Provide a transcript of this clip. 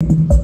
you.